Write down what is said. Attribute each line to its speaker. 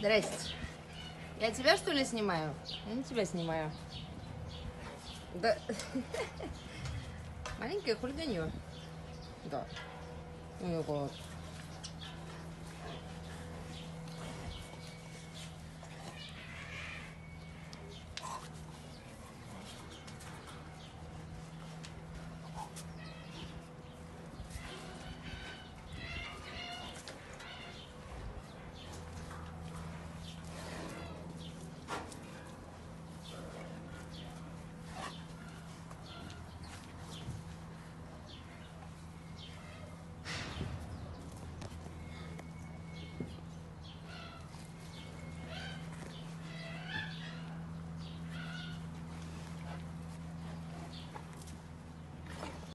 Speaker 1: Здрасте. Я тебя что ли снимаю? Я не тебя снимаю. Да. Маленькое хулиганье. Да. Ну, его